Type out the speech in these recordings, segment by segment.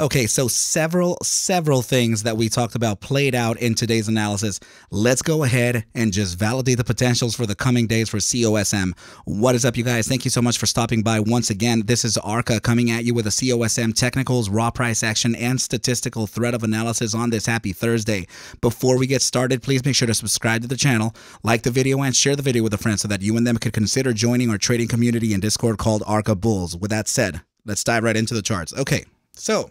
Okay, so several, several things that we talked about played out in today's analysis. Let's go ahead and just validate the potentials for the coming days for COSM. What is up, you guys? Thank you so much for stopping by once again. This is ARCA coming at you with a COSM technicals, raw price action, and statistical threat of analysis on this happy Thursday. Before we get started, please make sure to subscribe to the channel, like the video, and share the video with a friend so that you and them could consider joining our trading community in Discord called ARCA Bulls. With that said, let's dive right into the charts. Okay, so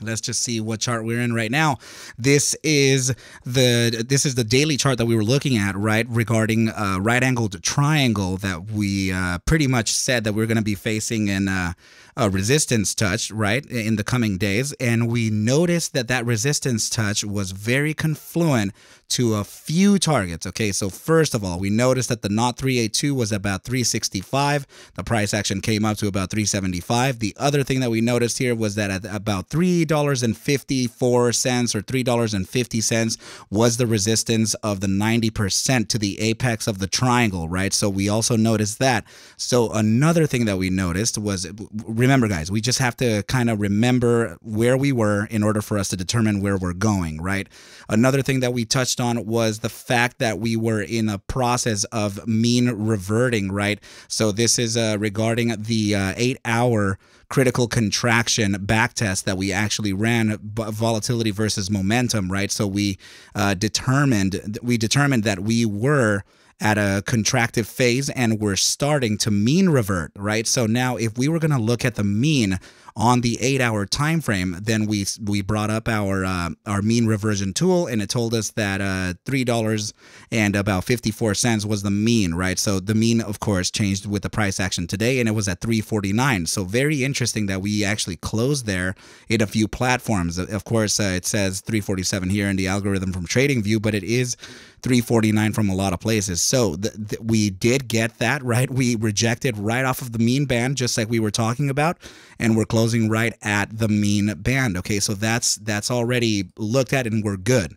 Let's just see what chart we're in right now. This is the this is the daily chart that we were looking at, right, regarding uh, right angled triangle that we uh, pretty much said that we're going to be facing in uh, a resistance touch, right, in the coming days. And we noticed that that resistance touch was very confluent to a few targets. Okay, so first of all, we noticed that the NOT 382 was about 365. The price action came up to about 375. The other thing that we noticed here was that at about $3.54 or $3.50 was the resistance of the 90% to the apex of the triangle, right? So we also noticed that. So another thing that we noticed was remember, guys, we just have to kind of remember where we were in order for us to determine where we're going, right? Another thing that we touched on was the fact that we were in a process of mean reverting, right? So this is uh, regarding the uh, eight hour critical contraction backtest that we actually ran volatility versus momentum right so we uh, determined we determined that we were at a contractive phase and we're starting to mean revert, right? So now if we were going to look at the mean on the eight hour time frame, then we we brought up our uh, our mean reversion tool, and it told us that uh, three dollars and about fifty four cents was the mean, right? So the mean, of course, changed with the price action today, and it was at three forty nine. So very interesting that we actually closed there in a few platforms. Of course, uh, it says three forty seven here in the algorithm from TradingView, but it is 349 from a lot of places. So we did get that, right? We rejected right off of the mean band, just like we were talking about, and we're closing right at the mean band. Okay, so that's that's already looked at and we're good.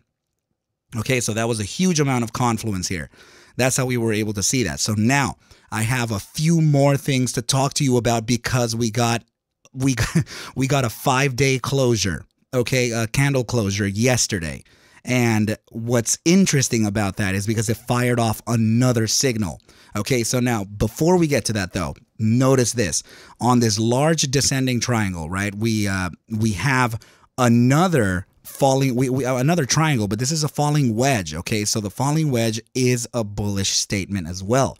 Okay, so that was a huge amount of confluence here. That's how we were able to see that. So now I have a few more things to talk to you about because we got we we got a 5-day closure. Okay, a candle closure yesterday. And what's interesting about that is because it fired off another signal. Okay, so now before we get to that though, notice this on this large descending triangle, right? We uh, we have another falling we, we uh, another triangle, but this is a falling wedge. Okay, so the falling wedge is a bullish statement as well.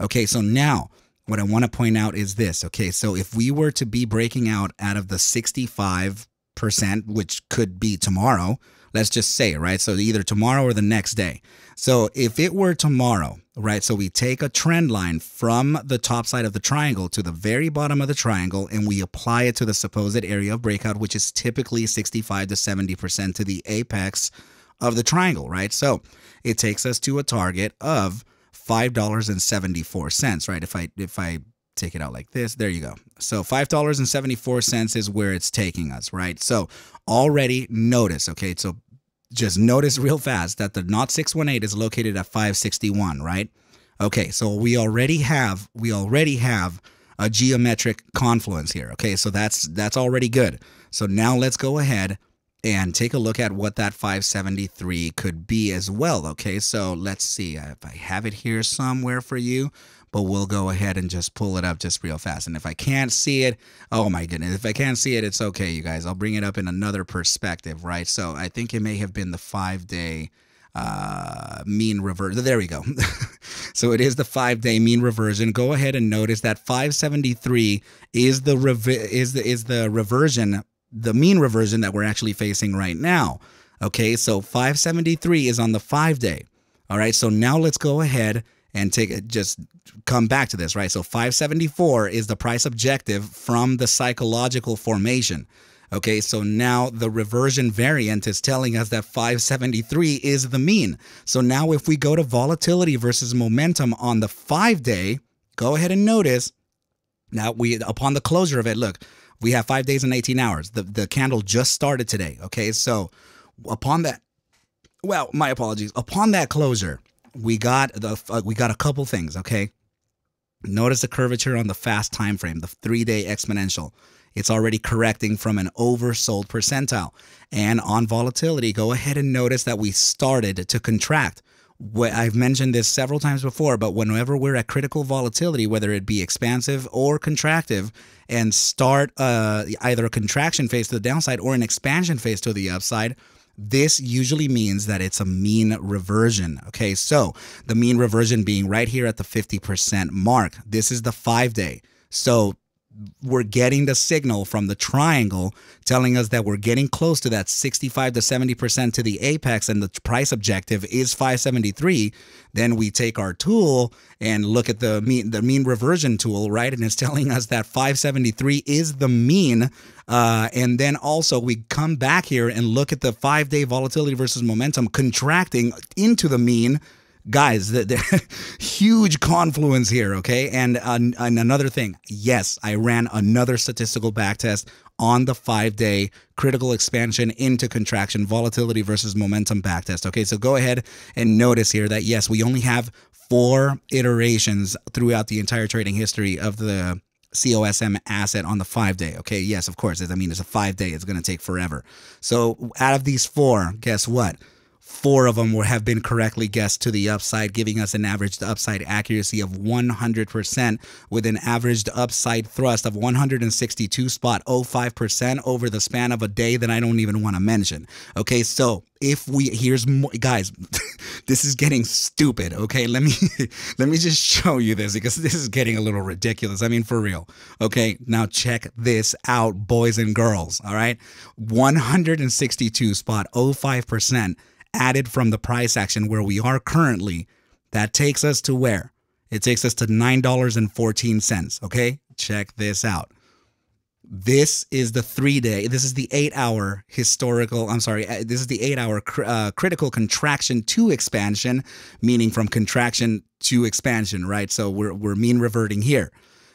Okay, so now what I want to point out is this. Okay, so if we were to be breaking out out of the 65 percent, which could be tomorrow Let's just say, right? So either tomorrow or the next day. So if it were tomorrow, right? So we take a trend line from the top side of the triangle to the very bottom of the triangle and we apply it to the supposed area of breakout, which is typically 65 to 70% to the apex of the triangle, right? So it takes us to a target of $5.74, right? If I if I take it out like this. There you go. So $5.74 is where it's taking us, right? So already notice, okay? So just notice real fast that the NOT 618 is located at 561, right? Okay, so we already have we already have a geometric confluence here. Okay, so that's that's already good. So now let's go ahead and take a look at what that 573 could be as well. Okay, so let's see if I have it here somewhere for you but we'll go ahead and just pull it up just real fast. And if I can't see it, oh my goodness, if I can't see it, it's okay, you guys. I'll bring it up in another perspective, right? So I think it may have been the five day uh, mean reversion. There we go. so it is the five day mean reversion. Go ahead and notice that 573 is the revi- is the is the reversion, the mean reversion that we're actually facing right now. Okay, so 573 is on the five day. All right, so now let's go ahead and take it just come back to this right so 574 is the price objective from the psychological formation okay so now the reversion variant is telling us that 573 is the mean so now if we go to volatility versus momentum on the 5 day go ahead and notice now we upon the closure of it look we have 5 days and 18 hours the the candle just started today okay so upon that well my apologies upon that closure we got the uh, we got a couple things. Okay, notice the curvature on the fast time frame, the three day exponential. it's already correcting from an oversold percentile. And on volatility, go ahead and notice that we started to contract. I've mentioned this several times before, but whenever we're at critical volatility, whether it be expansive or contractive, and start uh, either a contraction phase to the downside or an expansion phase to the upside, this usually means that it's a mean reversion. Okay, so the mean reversion being right here at the 50% mark. This is the five day. So we're getting the signal from the triangle telling us that we're getting close to that 65 to 70% to the apex and the price objective is 573 then we take our tool and look at the mean the mean reversion tool right? And it's telling us that 573 is the mean uh, and then also we come back here and look at the five day volatility versus momentum contracting into the mean guys, the, the huge confluence here, okay? And, uh, and another thing, yes, I ran another statistical backtest on the five day critical expansion into contraction volatility versus momentum backtest. Okay, so go ahead and notice here that yes, we only have four iterations throughout the entire trading history of the COSM asset on the five day. Okay, yes, of course. I mean, it's a five day, it's going to take forever. So, out of these four, guess what? Four of them will have been correctly guessed to the upside, giving us an averaged upside accuracy of 100% with an averaged upside thrust of 162.05% over the span of a day that I don't even want to mention. Okay, so if we here's more guys this is getting stupid okay? Let me let me just show you this because this is getting a little ridiculous. I mean for real okay? Now check this out boys and girls all right? 162.05% added from the price action where we are currently, that takes us to where? It takes us to $9.14. Okay, check this out. This is the three day, this is the eight hour historical, I'm sorry, uh, this is the eight hour cr- uh, critical contraction to expansion, meaning from contraction to expansion, right? So we're, we're mean reverting here.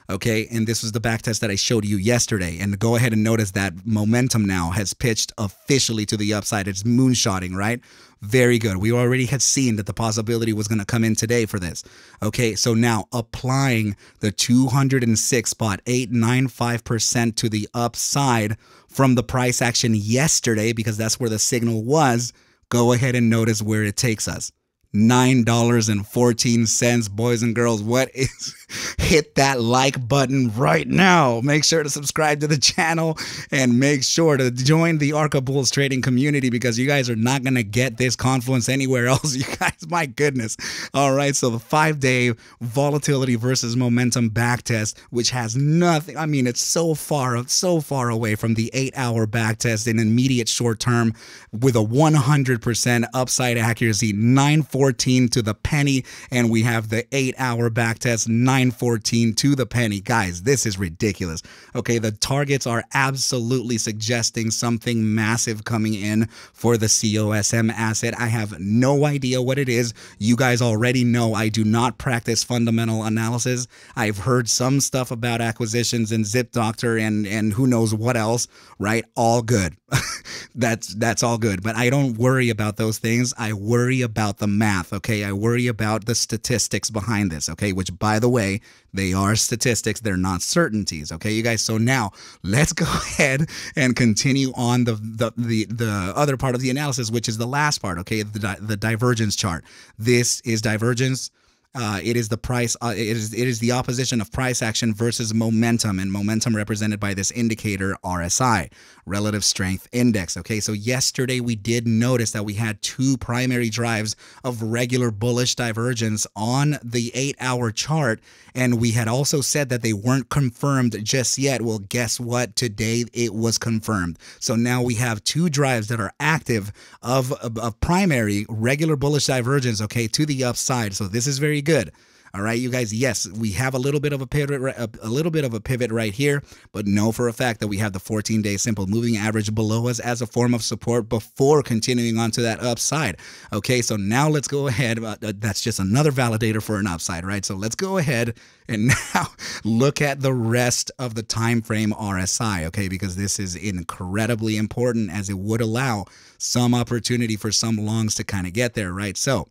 Okay. And this was the back test that I showed you yesterday. And go ahead and notice that momentum now has pitched officially to the upside. It's moonshotting, right? Very good. We already had seen that the possibility was going to come in today for this. Okay. So now applying the 206.895% to the upside from the price action yesterday, because that's where the signal was. Go ahead and notice where it takes us. $9.14, boys and girls. What is hit that like button right now? Make sure to subscribe to the channel and make sure to join the Arca Bulls trading community because you guys are not going to get this confluence anywhere else. You guys, my goodness. All right, so the 5-day volatility versus momentum back test which has nothing I mean it's so far so far away from the 8-hour back test in immediate short term with a 100% upside accuracy 914 to the penny, and we have the eight hour back test 914 to the penny. Guys, this is ridiculous. Okay, the targets are absolutely suggesting something massive coming in for the COSM asset. I have no idea what it is. You guys already know I do not practice fundamental analysis. I've heard some stuff about acquisitions and Zip Doctor and and who knows what else, right? All good. that's that's all good, but I don't worry about those things. I worry about the math okay? I worry about the statistics behind this, okay? Which, by the way, they are statistics, they're not certainties, okay, you guys? So now let's go ahead and continue on the, the, the, the other part of the analysis, which is the last part, okay? The, the divergence chart. This is divergence uh, it is the price. Uh, it is it is the opposition of price action versus momentum, and momentum represented by this indicator RSI, relative strength index. Okay, so yesterday we did notice that we had two primary drives of regular bullish divergence on the eight-hour chart, and we had also said that they weren't confirmed just yet. Well, guess what? Today it was confirmed. So now we have two drives that are active of of, of primary regular bullish divergence. Okay, to the upside. So this is very good. All right, you guys. Yes, we have a little bit of a pivot, a little bit of a pivot right here, but know for a fact that we have the 14-day simple moving average below us as a form of support before continuing on to that upside. Okay, so now let's go ahead. Uh, that's just another validator for an upside, right? So let's go ahead and now look at the rest of the time frame RSI. Okay, because this is incredibly important as it would allow some opportunity for some longs to kind of get there, right? So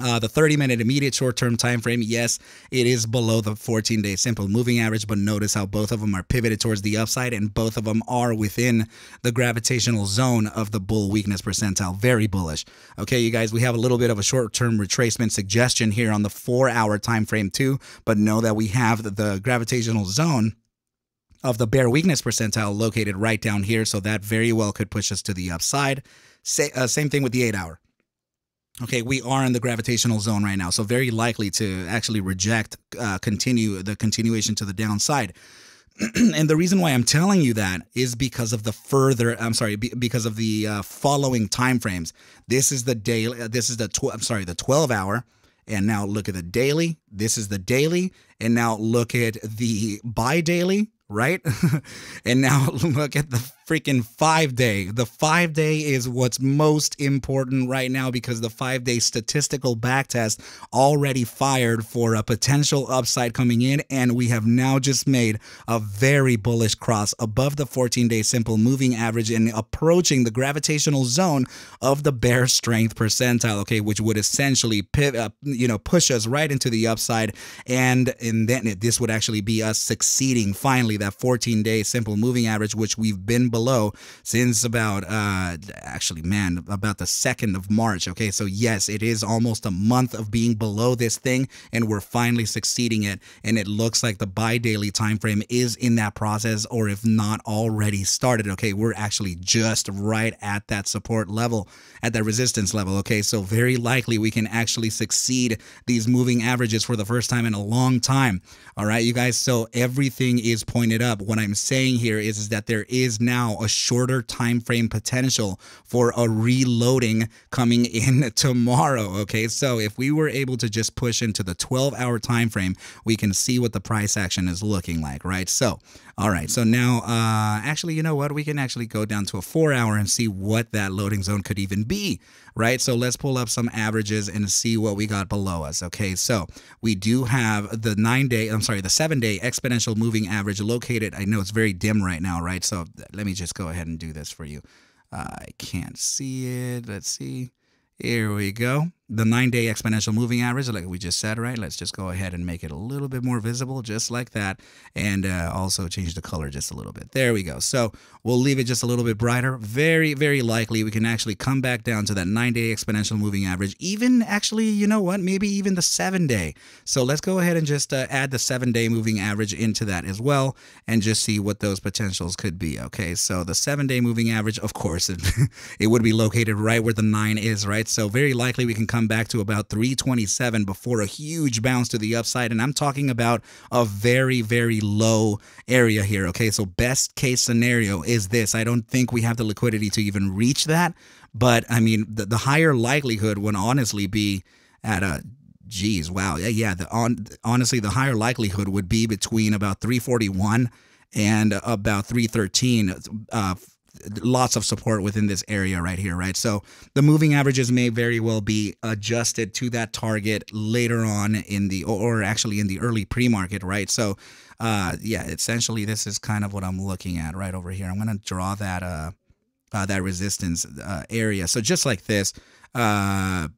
Uh, the 30 minute immediate short term time frame, yes, it is below the 14 day simple moving average, but notice how both of them are pivoted towards the upside and both of them are within the gravitational zone of the bull weakness percentile. Very bullish. Okay, you guys, we have a little bit of a short term retracement suggestion here on the four hour time frame, too, but know that we have the gravitational zone of the bear weakness percentile located right down here, so that very well could push us to the upside. Say, uh, same thing with the eight hour. Okay, we are in the gravitational zone right now, so very likely to actually reject uh, continue the continuation to the downside. and the reason why I'm telling you that is because of the further I'm sorry because of the uh, following time frames. This is the daily uh, this is the tw- I'm sorry the 12 hour and now look at the daily. This is the daily and now look at the bi daily right? and now look at the freaking five day. The five day is what's most important right now because the five day statistical backtest already fired for a potential upside coming in. And we have now just made a very bullish cross above the 14 day simple moving average and approaching the gravitational zone of the bear strength percentile, okay, which would essentially pivot, uh, you know, push us right into the upside. And, and then this would actually be us succeeding finally that 14 day simple moving average, which we've been below since about, uh, actually, man, about the 2nd of March. Okay, so yes, it is almost a month of being below this thing, and we're finally succeeding it. And it looks like the bi daily time frame is in that process, or if not already started. Okay, we're actually just right at that support level, at that resistance level. Okay, so very likely we can actually succeed these moving averages for the first time in a long time. All right, you guys, so everything is pointed up. What I'm saying here is, is that there is now a shorter time frame potential for a reloading coming in tomorrow. Okay, so if we were able to just push into the 12 hour time frame, we can see what the price action is looking like, right? So, all right, so now, uh, actually, you know what? We can actually go down to a four hour and see what that loading zone could even be, right? So let's pull up some averages and see what we got below us. Okay, so we do have the nine day, I'm sorry, the seven day exponential moving average located. I know it's very dim right now, right? So let me just go ahead and do this for you. Uh, I can't see it. Let's see. Here we go the nine day exponential moving average, like we just said, right? Let's just go ahead and make it a little bit more visible, just like that. And uh, also change the color just a little bit. There we go. So we'll leave it just a little bit brighter. Very, very likely we can actually come back down to that nine day exponential moving average. Even actually, you know what? Maybe even the seven day. So let's go ahead and just uh, add the seven day moving average into that as well and just see what those potentials could be. Okay. So the seven day moving average, of course, it, it would be located right where the nine is, right? So very likely we can come come back to about 327 before a huge bounce to the upside. And I'm talking about a very, very low area here. Okay, so best case scenario is this. I don't think we have the liquidity to even reach that. But I mean, the, the higher likelihood would honestly be at a geez, wow, yeah, yeah. The on honestly, the higher likelihood would be between about 341 and about 313 uh, lots of support within this area right here, right? So the moving averages may very well be adjusted to that target later on in the, or actually in the early pre-market, right? So uh, yeah, essentially this is kind of what I'm looking at right over here. I'm going to draw that, uh, uh, that resistance uh, area. So just like this, uh,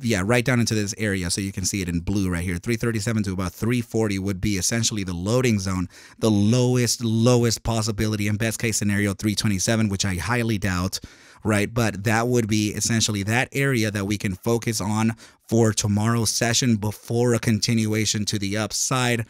yeah, right down into this area. So you can see it in blue right here. 337 to about 340 would be essentially the loading zone, the lowest, lowest possibility And best case scenario 327, which I highly doubt, right? But that would be essentially that area that we can focus on for tomorrow's session before a continuation to the upside.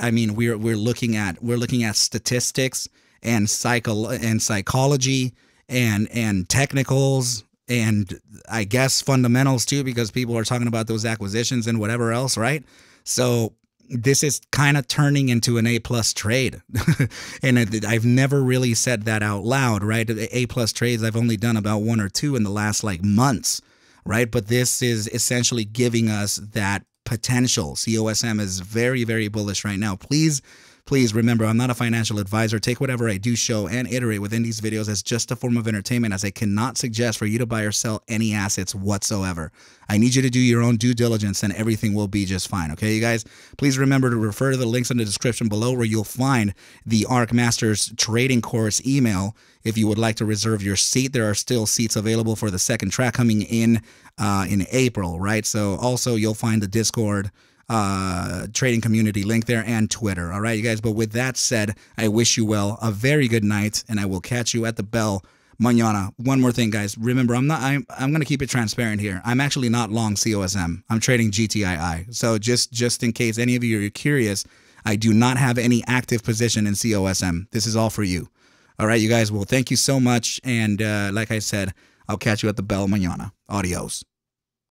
I mean, we're we're looking at we're looking at statistics and cycle and psychology and and technicals and I guess fundamentals too, because people are talking about those acquisitions and whatever else, right? So this is kind of turning into an A plus trade, and I've never really said that out loud, right? A plus trades I've only done about one or two in the last like months, right? But this is essentially giving us that potential. COSM is very very bullish right now. Please Please remember, I'm not a financial advisor. Take whatever I do show and iterate within these videos as just a form of entertainment, as I cannot suggest for you to buy or sell any assets whatsoever. I need you to do your own due diligence and everything will be just fine. Okay, you guys? Please remember to refer to the links in the description below where you'll find the ARC Masters trading course email if you would like to reserve your seat. There are still seats available for the second track coming in uh, in April, right? So also you'll find the Discord uh, trading community link there and Twitter. All right, you guys. But with that said, I wish you well, a very good night, and I will catch you at the bell mañana. One more thing, guys. Remember, I'm not. I'm. I'm gonna keep it transparent here. I'm actually not long COSM. I'm trading GTII. So just just in case any of you are curious, I do not have any active position in COSM. This is all for you. All right, you guys. Well, thank you so much, and uh, like I said, I'll catch you at the bell mañana. Adios.